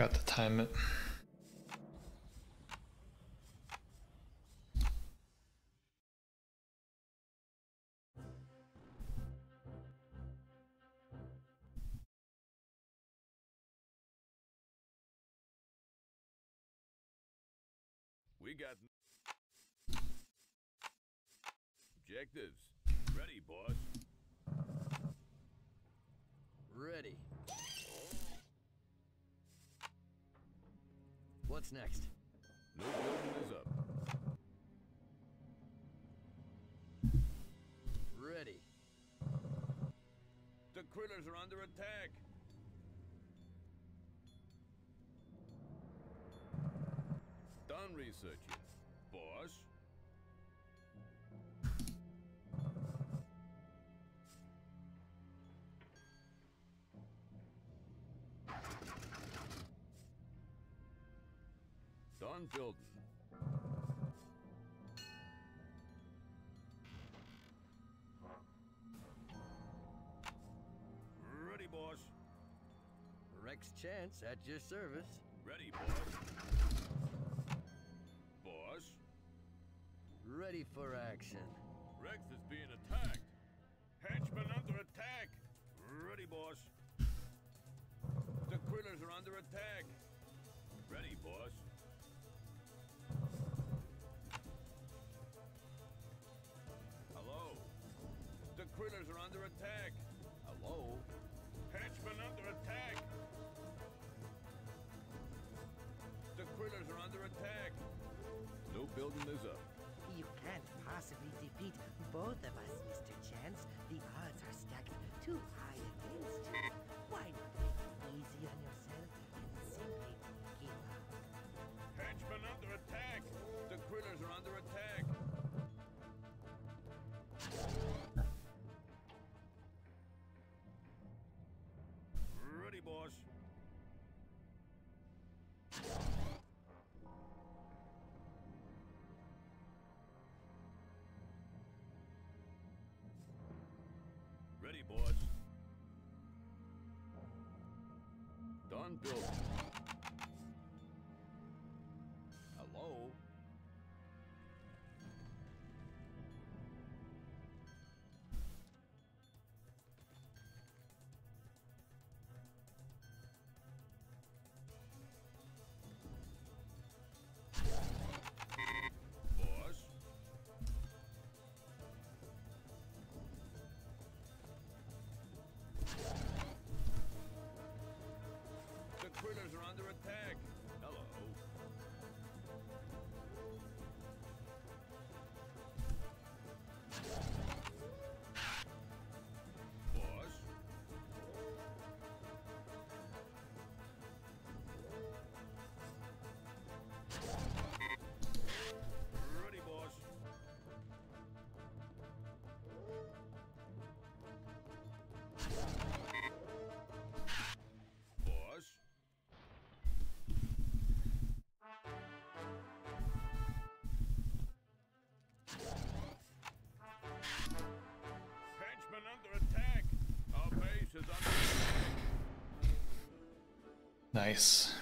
Got to time it. We got objectives. Ready, boss. Ready. What's next? Building is up. Ready. The critters are under attack. Done researching. Boss. Ready, boss. Rex Chance at your service. Ready, boss. Boss. Ready for action. Rex is being attacked. Henchmen under attack. Ready, boss. The critters are under attack. Ready, boss. Building. You can't possibly defeat both of us, Mr. Chance. The odds are stacked too high against you. Why not take it easy on yourself and simply give up? Henchman under attack! The critters are under attack! Ready, boss. Building. Hello? Nice.